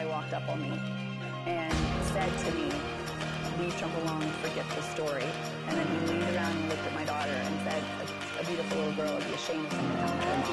guy walked up on me and said to me, leave Trump alone, forget the story. And then he leaned around and looked at my daughter and said, a, beautiful little girl would be ashamed of something